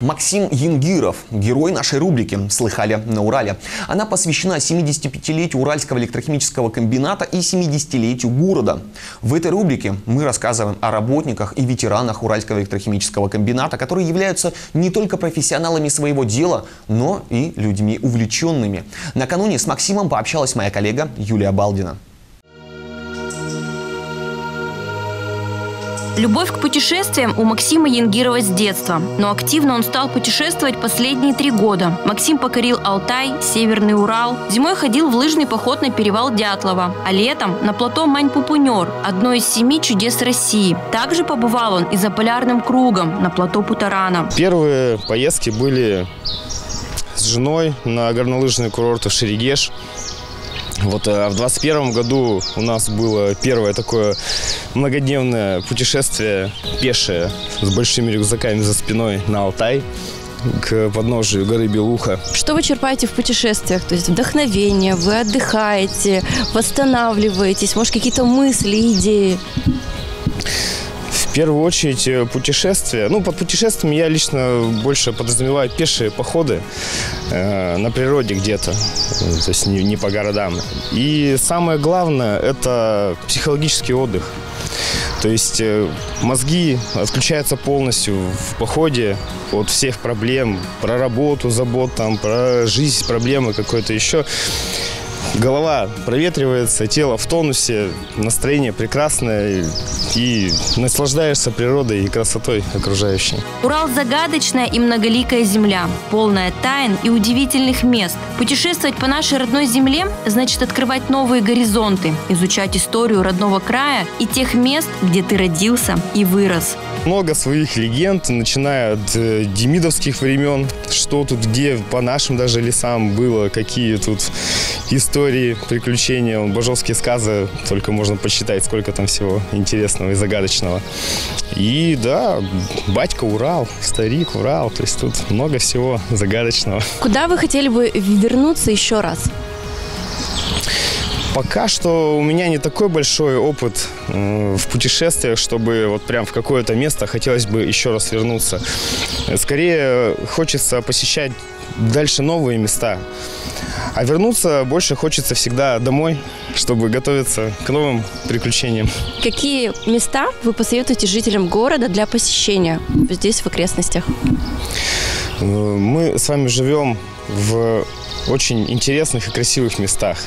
Максим Янгиров, герой нашей рубрики «Слыхали на Урале». Она посвящена 75-летию Уральского электрохимического комбината и 70-летию города. В этой рубрике мы рассказываем о работниках и ветеранах Уральского электрохимического комбината, которые являются не только профессионалами своего дела, но и людьми увлеченными. Накануне с Максимом пообщалась моя коллега Юлия Балдина. Любовь к путешествиям у Максима Янгирова с детства. Но активно он стал путешествовать последние три года. Максим покорил Алтай, Северный Урал. Зимой ходил в лыжный поход на перевал Дятлова. А летом на плато Мань-Пупунер, одно из семи чудес России. Также побывал он и за полярным кругом на плато Путарана. Первые поездки были с женой на горнолыжные курорты в Шерегеш. Вот а в 21 году у нас было первое такое многодневное путешествие пешее с большими рюкзаками за спиной на Алтай к подножию горы Белуха. Что вы черпаете в путешествиях? То есть вдохновение, вы отдыхаете, восстанавливаетесь, может какие-то мысли, идеи? Первую очередь э, путешествия. Ну, под путешествиями я лично больше подразумеваю пешие походы э, на природе где-то, то есть не, не по городам. И самое главное – это психологический отдых. То есть э, мозги отключаются полностью в походе от всех проблем, про работу, забот, там, про жизнь, проблемы какой-то еще голова проветривается, тело в тонусе, настроение прекрасное и наслаждаешься природой и красотой окружающей. Урал – загадочная и многоликая земля, полная тайн и удивительных мест. Путешествовать по нашей родной земле значит открывать новые горизонты, изучать историю родного края и тех мест, где ты родился и вырос. Много своих легенд, начиная от э, демидовских времен, что тут где по нашим даже лесам было, какие тут истории, приключения, божовские сказы, только можно посчитать, сколько там всего интересного и загадочного. И да, батька Урал, старик Урал, то есть тут много всего загадочного. Куда вы хотели бы вернуться еще раз? Пока что у меня не такой большой опыт э, в путешествиях, чтобы вот прям в какое-то место хотелось бы еще раз вернуться. Скорее хочется посещать дальше новые места. А вернуться больше хочется всегда домой, чтобы готовиться к новым приключениям. Какие места вы посоветуете жителям города для посещения здесь, в окрестностях? Э, мы с вами живем в очень интересных и красивых местах.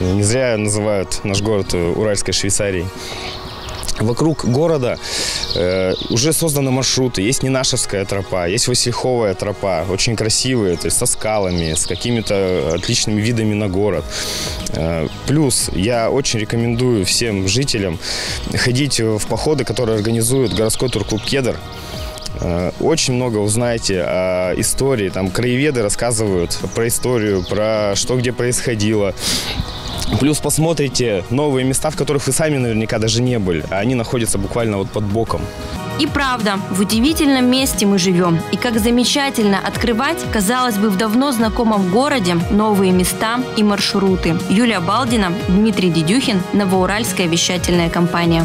Не зря называют наш город Уральской Швейцарией. Вокруг города э, уже созданы маршруты. Есть Ненашевская тропа, есть Васильховая тропа, очень красивые, то есть со скалами, с какими-то отличными видами на город. Э, плюс я очень рекомендую всем жителям ходить в походы, которые организует городской турклуб «Кедр». Э, очень много узнаете о истории. Там краеведы рассказывают про историю, про что где происходило. Плюс посмотрите новые места, в которых вы сами наверняка даже не были. А они находятся буквально вот под боком. И правда, в удивительном месте мы живем. И как замечательно открывать, казалось бы, в давно знакомом городе новые места и маршруты. Юлия Балдина, Дмитрий Дедюхин, Новоуральская вещательная компания.